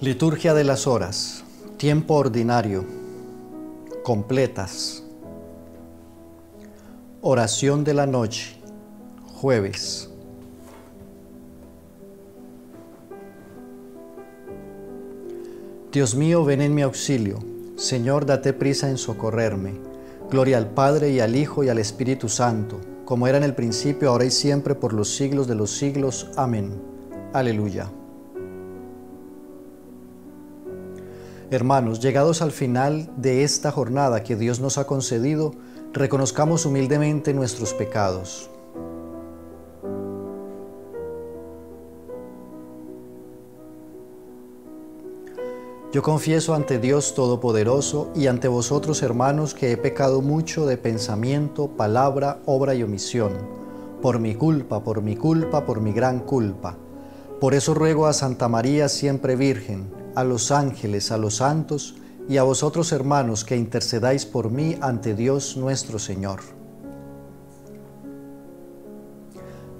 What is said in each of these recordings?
Liturgia de las horas, tiempo ordinario, completas. Oración de la noche, jueves. Dios mío, ven en mi auxilio. Señor, date prisa en socorrerme. Gloria al Padre y al Hijo y al Espíritu Santo, como era en el principio, ahora y siempre, por los siglos de los siglos. Amén. Aleluya. Hermanos, llegados al final de esta jornada que Dios nos ha concedido, reconozcamos humildemente nuestros pecados. Yo confieso ante Dios Todopoderoso y ante vosotros, hermanos, que he pecado mucho de pensamiento, palabra, obra y omisión, por mi culpa, por mi culpa, por mi gran culpa. Por eso ruego a Santa María siempre Virgen, a los ángeles, a los santos y a vosotros hermanos que intercedáis por mí ante Dios nuestro Señor.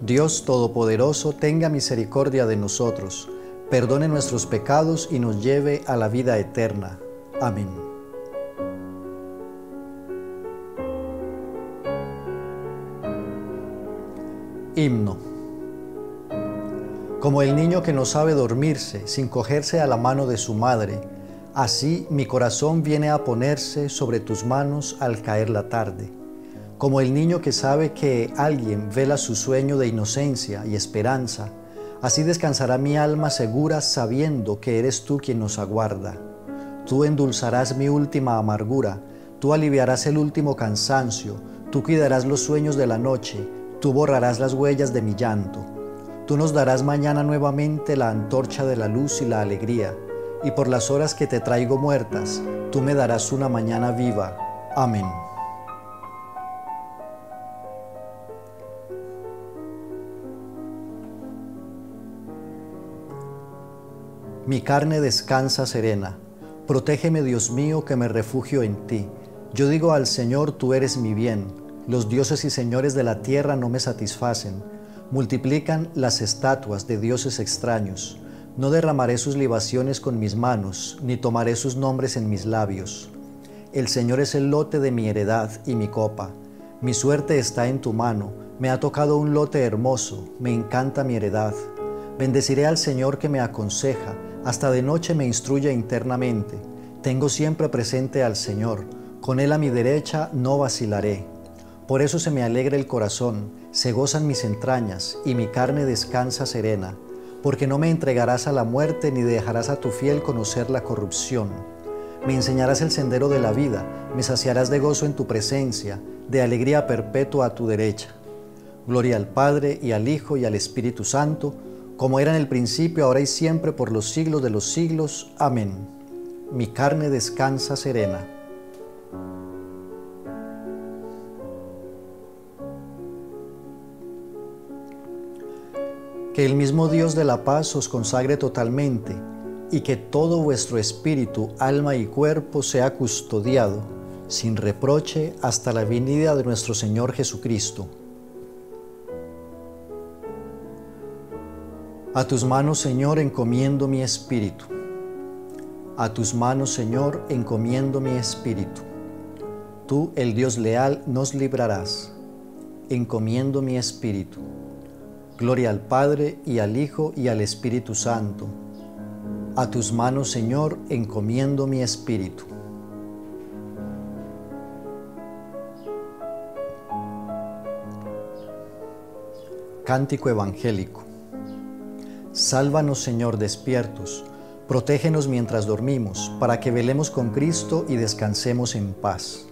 Dios Todopoderoso tenga misericordia de nosotros, perdone nuestros pecados y nos lleve a la vida eterna. Amén. Himno. Como el niño que no sabe dormirse sin cogerse a la mano de su madre, así mi corazón viene a ponerse sobre tus manos al caer la tarde. Como el niño que sabe que alguien vela su sueño de inocencia y esperanza, así descansará mi alma segura sabiendo que eres tú quien nos aguarda. Tú endulzarás mi última amargura, tú aliviarás el último cansancio, tú cuidarás los sueños de la noche, tú borrarás las huellas de mi llanto Tú nos darás mañana nuevamente la antorcha de la luz y la alegría, y por las horas que te traigo muertas, tú me darás una mañana viva. Amén. Mi carne descansa serena. Protégeme, Dios mío, que me refugio en ti. Yo digo al Señor, tú eres mi bien. Los dioses y señores de la tierra no me satisfacen multiplican las estatuas de dioses extraños. No derramaré sus libaciones con mis manos, ni tomaré sus nombres en mis labios. El Señor es el lote de mi heredad y mi copa. Mi suerte está en tu mano, me ha tocado un lote hermoso, me encanta mi heredad. Bendeciré al Señor que me aconseja, hasta de noche me instruye internamente. Tengo siempre presente al Señor, con Él a mi derecha no vacilaré. Por eso se me alegra el corazón, se gozan mis entrañas y mi carne descansa serena, porque no me entregarás a la muerte ni dejarás a tu fiel conocer la corrupción. Me enseñarás el sendero de la vida, me saciarás de gozo en tu presencia, de alegría perpetua a tu derecha. Gloria al Padre y al Hijo y al Espíritu Santo, como era en el principio, ahora y siempre, por los siglos de los siglos. Amén. Mi carne descansa serena. Que el mismo Dios de la paz os consagre totalmente y que todo vuestro espíritu, alma y cuerpo sea custodiado sin reproche hasta la venida de nuestro Señor Jesucristo. A tus manos, Señor, encomiendo mi espíritu. A tus manos, Señor, encomiendo mi espíritu. Tú, el Dios leal, nos librarás. Encomiendo mi espíritu. Gloria al Padre y al Hijo y al Espíritu Santo. A tus manos, Señor, encomiendo mi espíritu. Cántico Evangélico. Sálvanos, Señor, despiertos. Protégenos mientras dormimos, para que velemos con Cristo y descansemos en paz.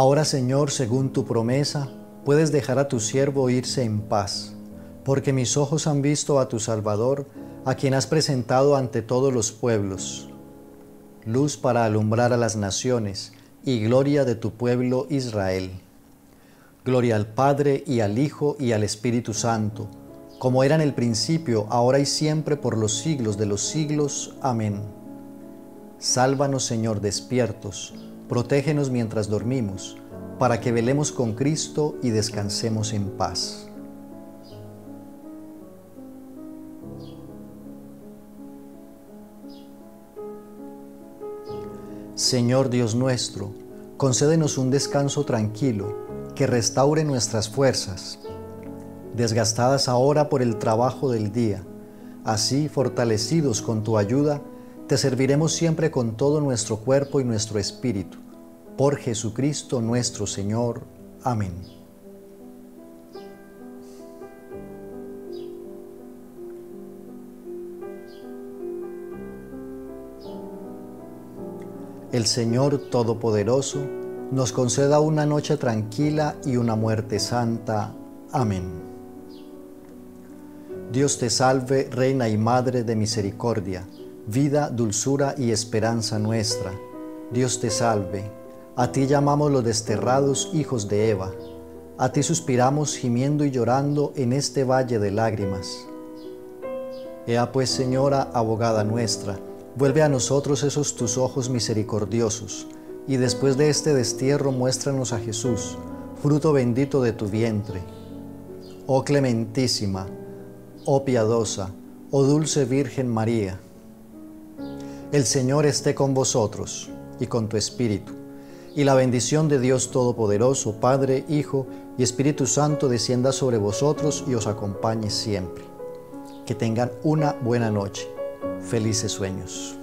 Ahora, Señor, según tu promesa, puedes dejar a tu siervo irse en paz, porque mis ojos han visto a tu Salvador, a quien has presentado ante todos los pueblos, luz para alumbrar a las naciones y gloria de tu pueblo Israel. Gloria al Padre y al Hijo y al Espíritu Santo, como era en el principio, ahora y siempre, por los siglos de los siglos. Amén. Sálvanos, Señor, despiertos Protégenos mientras dormimos, para que velemos con Cristo y descansemos en paz. Señor Dios nuestro, concédenos un descanso tranquilo que restaure nuestras fuerzas, desgastadas ahora por el trabajo del día. Así, fortalecidos con tu ayuda, te serviremos siempre con todo nuestro cuerpo y nuestro espíritu. Por Jesucristo nuestro Señor. Amén. El Señor Todopoderoso nos conceda una noche tranquila y una muerte santa. Amén. Dios te salve, Reina y Madre de Misericordia, vida, dulzura y esperanza nuestra. Dios te salve a ti llamamos los desterrados hijos de Eva. A ti suspiramos gimiendo y llorando en este valle de lágrimas. Ea pues, Señora, abogada nuestra, vuelve a nosotros esos tus ojos misericordiosos, y después de este destierro muéstranos a Jesús, fruto bendito de tu vientre. Oh clementísima, oh piadosa, oh dulce Virgen María. El Señor esté con vosotros y con tu espíritu y la bendición de Dios Todopoderoso, Padre, Hijo y Espíritu Santo descienda sobre vosotros y os acompañe siempre. Que tengan una buena noche. Felices sueños.